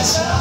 Yes.